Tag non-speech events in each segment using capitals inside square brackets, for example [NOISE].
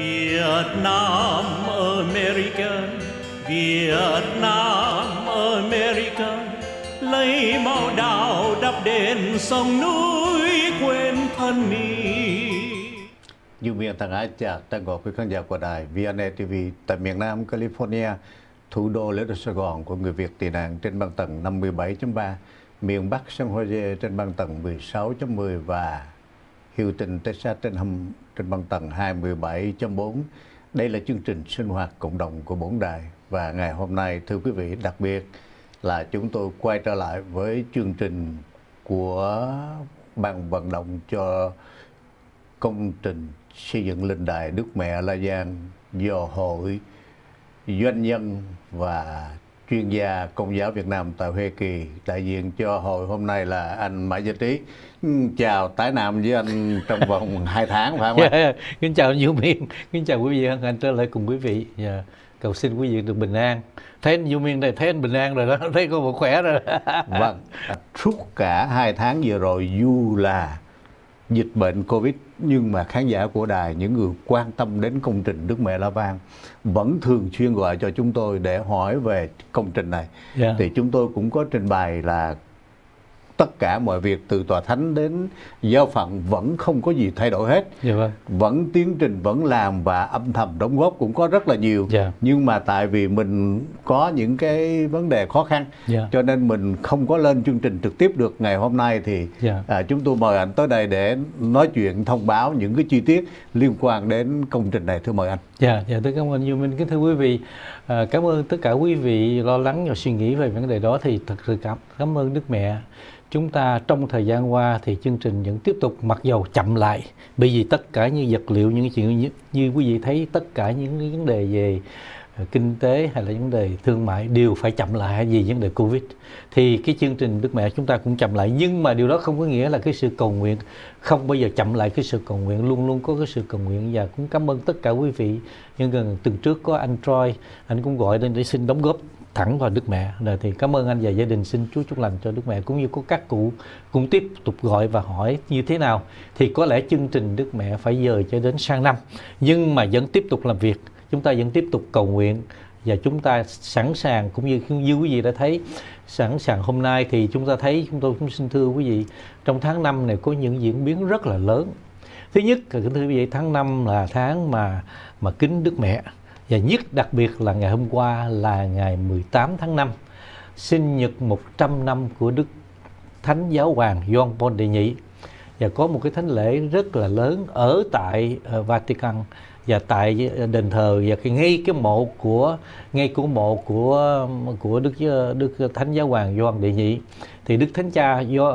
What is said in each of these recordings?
Việt Nam America. Việt Nam America. Lấy máu đào đắp đền sông núi quên thân mình Như miền thằng ái chào tất gọi quý khán giả của đài VNA TV tại miền Nam California, thủ đô lớn Sài Gòn của người Việt tị nạn trên băng tầng 57.3, miền Bắc San Jose trên băng tầng 16.10 và Houston, Texas trên hầm trên băng tầng 27.4. Đây là chương trình sinh hoạt cộng đồng của bốn đài và ngày hôm nay thưa quý vị đặc biệt là chúng tôi quay trở lại với chương trình của ban vận động cho công trình xây dựng linh đài Đức Mẹ La Giang do Hội Doanh nhân và chuyên gia Công giáo Việt Nam tại Huế Kỳ đại diện cho hội hôm nay là anh Mã Gia Trí Ừ, chào tái nam với anh trong vòng [LAUGHS] 2 tháng phải không yeah. kính chào anh Vũ Miên kính chào quý vị hân hạnh trở lại cùng quý vị yeah. cầu xin quý vị được bình an thấy anh Vũ Miên này thấy anh bình an rồi đó [LAUGHS] thấy cô một khỏe rồi đó. vâng suốt cả hai tháng vừa rồi dù là dịch bệnh Covid nhưng mà khán giả của đài những người quan tâm đến công trình Đức Mẹ La Vang vẫn thường xuyên gọi cho chúng tôi để hỏi về công trình này Yeah. thì chúng tôi cũng có trình bày là tất cả mọi việc từ tòa thánh đến giáo phận vẫn không có gì thay đổi hết dạ vâng vẫn tiến trình vẫn làm và âm thầm đóng góp cũng có rất là nhiều Dạ. nhưng mà tại vì mình có những cái vấn đề khó khăn Dạ. cho nên mình không có lên chương trình trực tiếp được ngày hôm nay thì Dạ. à, chúng tôi mời anh tới đây để nói chuyện thông báo những cái chi tiết liên quan đến công trình này thưa mời anh Dạ, dạ tôi cảm ơn Như Minh. Kính thưa quý vị, à, cảm ơn tất cả quý vị lo lắng và suy nghĩ về vấn đề đó thì thật sự cảm cảm ơn Đức Mẹ. Chúng ta trong thời gian qua thì chương trình vẫn tiếp tục mặc dầu chậm lại bởi vì tất cả những vật liệu những chuyện như, như quý vị thấy tất cả những vấn đề về ờ, kinh tế hay là vấn đề thương mại đều phải chậm lại vì vấn đề Covid. Thì cái chương trình Đức Mẹ chúng ta cũng chậm lại nhưng mà điều đó không có nghĩa là cái sự cầu nguyện không bao giờ chậm lại cái sự cầu nguyện luôn luôn có cái sự cầu nguyện. Và cũng cảm ơn tất cả quý vị nhưng gần tuần trước có anh Troy anh cũng gọi lên để xin đóng góp thẳng vào Đức Mẹ. Rồi thì cảm ơn anh và gia đình xin Chúa chúc lành cho Đức Mẹ. Cũng như có các cụ cũng tiếp tục gọi và hỏi như thế nào, thì có lẽ chương trình Đức Mẹ phải dời cho đến sang năm. Nhưng mà vẫn tiếp tục làm việc, chúng ta vẫn tiếp tục cầu nguyện. Và chúng ta sẵn sàng, cũng như như quý vị đã thấy, sẵn sàng hôm nay thì chúng ta thấy, chúng tôi cũng xin thưa quý vị, trong tháng 5 này có những diễn biến rất là lớn. Thứ nhất là thưa quý vị, tháng 5 là tháng mà mà kính Đức Mẹ và nhất đặc biệt là ngày hôm qua là ngày 18 tháng 5 sinh nhật 100 năm của Đức Thánh Giáo Hoàng Gioan Paul đệ nhị và có một cái thánh lễ rất là lớn ở tại ờ, Vatican và tại ờ, đền thờ. Và cái ngay cái mộ của, ngay của mộ của của Đức ờ, Đức Thánh Giáo Hoàng Gioan đệ nhị thì Đức Thánh Cha do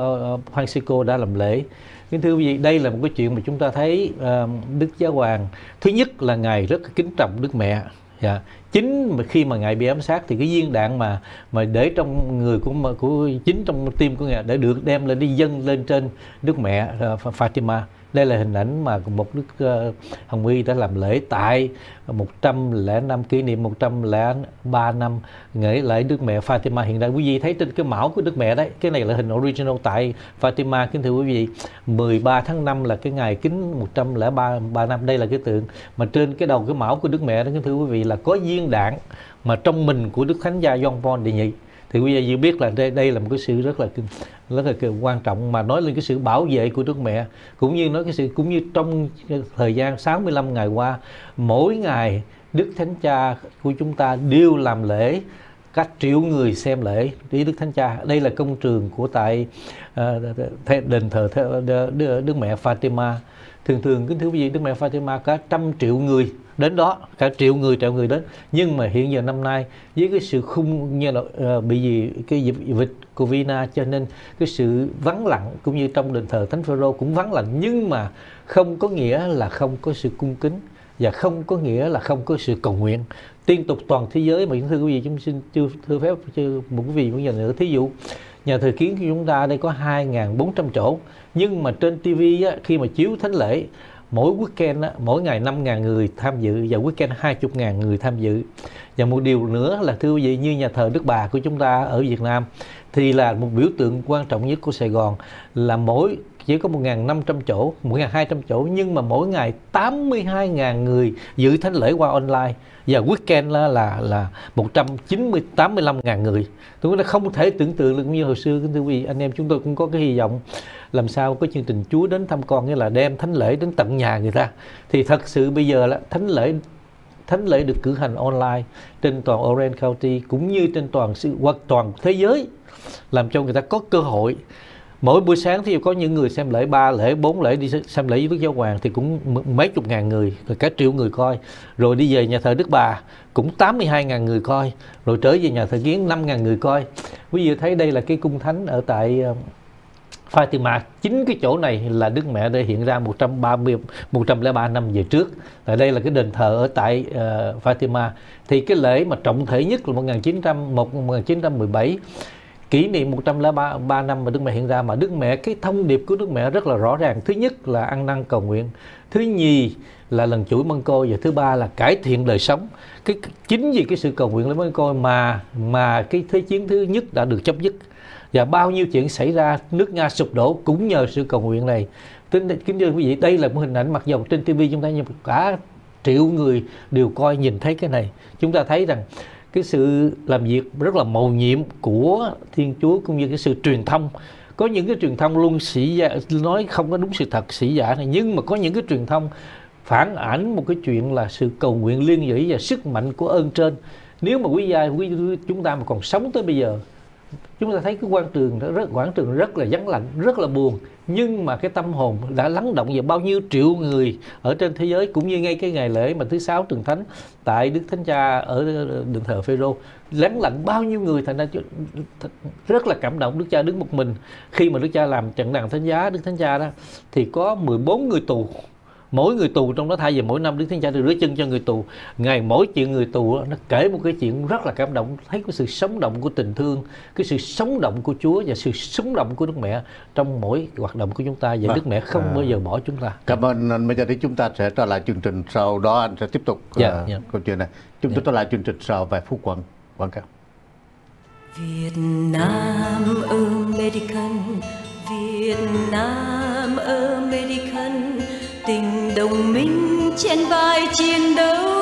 Francisco đã làm lễ kính thưa quý vị đây là một cái chuyện mà chúng ta thấy uh, Đức Giáo Hoàng thứ nhất là ngài rất kính trọng Đức Mẹ Dạ. Chính mà khi mà ngài bị ám sát thì cái viên đạn mà mà để trong người của của chính trong tim của ngài để được đem lên đi dâng lên trên Đức Mẹ uh, Fatima. Đây là hình ảnh mà một đức ờ, Hồng Y đã làm lễ tại 105 kỷ niệm 103 năm ngày lễ Đức Mẹ Fatima. Hiện đại quý vị thấy trên cái mão của Đức Mẹ đấy, cái này là hình original tại Fatima. Kính thưa quý vị 13 tháng 5 là cái ngày kính 103 3 năm. Đây là cái tượng mà trên cái đầu cái mão của Đức Mẹ đó, kính thưa quý vị, là có viên đạn mà trong mình của Đức Thánh Gia John Paul đệ nhị thì quý vị biết là đây, đây là một cái sự rất là rất là quan trọng mà nói lên cái sự bảo vệ của Đức Mẹ cũng như nói cái sự cũng như trong thời gian 65 ngày qua mỗi ngày Đức Thánh Cha của chúng ta đều làm lễ các triệu người xem lễ. Đi Đức Thánh Cha đây là công trường của tại uh, đền thờ Đức, Đức Mẹ Fatima. Thường thường kính thưa quý vị Đức Mẹ Fatima cả trăm triệu người đến đó cả triệu người triệu người đến. Nhưng mà hiện giờ năm nay với cái sự khung như là uh, bị gì cái dịch dịch covid cho nên cái sự vắng lặng cũng như trong đền thờ Thánh Phêrô cũng vắng lặng nhưng mà không có nghĩa là không có sự cung kính và không có nghĩa là không có sự cầu nguyện. Liên tục toàn thế giới mà những thưa quý vị chúng xin chưa thưa phép chưa một quý vị muốn giờ nữa thí dụ nhà thờ kiến của chúng ta đây có 2.400 chỗ nhưng mà trên TV á, khi mà chiếu thánh lễ mỗi weekend á, mỗi ngày 5.000 người tham dự và weekend 20.000 người tham dự. Và một điều nữa là thưa quý vị như nhà thờ Đức Bà của chúng ta ở Việt Nam thì là một biểu tượng quan trọng nhất của Sài Gòn là mỗi chỉ có 1.500 chỗ, 1.200 chỗ nhưng mà mỗi ngày 82.000 người dự thánh lễ qua online và weekend là là, là 190 85.000 người. Chúng ta không thể tưởng tượng được như hồi xưa thưa quý vị, anh em chúng tôi cũng có cái hy vọng làm sao có chương trình Chúa đến thăm con nghĩa là đem thánh lễ đến tận nhà người ta. Thì thật sự bây giờ là thánh lễ thánh lễ được cử hành online trên toàn Orange County cũng như trên toàn sự toàn thế giới làm cho người ta có cơ hội mỗi buổi sáng thì có những người xem lễ ba lễ bốn lễ đi xem lễ với Đức Giáo Hoàng thì cũng mấy chục ngàn người rồi cả triệu người coi. Rồi đi về nhà thờ Đức Bà cũng 82 ngàn người coi. Rồi trở về nhà thờ Kiến 5 ngàn người coi. Quý vị thấy đây là cái cung thánh ở tại ờ, Fatima. Chính cái chỗ này là Đức Mẹ đã hiện ra 130 103 năm về trước. Tại đây là cái đền thờ ở tại uh, Fatima. Thì cái lễ mà trọng thể nhất là 1900 1917 kỷ niệm 103 năm mà Đức Mẹ hiện ra mà Đức Mẹ cái thông điệp của Đức Mẹ rất là rõ ràng. Thứ nhất là ăn năn cầu nguyện, thứ nhì là lần chuỗi mân côi và thứ ba là cải thiện đời sống. Cái chính vì cái sự cầu nguyện lấy mân côi mà mà cái thế chiến thứ nhất đã được chấm dứt và bao nhiêu chuyện xảy ra nước Nga sụp đổ cũng nhờ sự cầu nguyện này. Kính kính thưa quý vị, đây là một hình ảnh mặc dù trên TV chúng ta nhưng cả triệu người đều coi nhìn thấy cái này. Chúng ta thấy rằng cái sự làm việc rất là mầu nhiệm của Thiên Chúa cũng như cái sự truyền thông. Có những cái truyền thông luôn sĩ giả, nói không có đúng sự thật sĩ giả này nhưng mà có những cái truyền thông phản ảnh một cái chuyện là sự cầu nguyện liên dĩ và sức mạnh của ơn trên. Nếu mà quý gia quý chúng ta mà còn sống tới bây giờ chúng ta thấy cái quan trường đó rất, quảng trường rất là vắng lạnh, rất là buồn. Nhưng mà cái tâm hồn đã lắng động vào bao nhiêu triệu người ở trên thế giới, cũng như ngay cái ngày lễ mà thứ sáu trường thánh tại đức thánh cha ở ờ, đền thờ phêrô. Lắng lạnh bao nhiêu người thành ra rất là cảm động đức cha đứng một mình. Khi mà đức cha làm trận đàn thánh giá, đức thánh cha đó, thì có 14 người tù mỗi người tù trong đó thay vì mỗi năm đức thánh cha được rửa chân cho người tù ngày mỗi chuyện người tù nó kể một cái chuyện rất là cảm động thấy cái sự sống động của tình thương cái sự sống động của Chúa và sự sống động của Đức Mẹ trong mỗi hoạt động của chúng ta và vâng. Đức Mẹ không à. bao giờ bỏ chúng ta cảm ơn anh bây giờ thì chúng ta sẽ trở lại chương trình sau đó anh sẽ tiếp tục dạ, uh, dạ. câu chuyện này chúng dạ. trở lại chương trình sau vài phút quảng quảng cáo Việt Nam American Việt Nam tình đồng minh trên vai chiến đấu.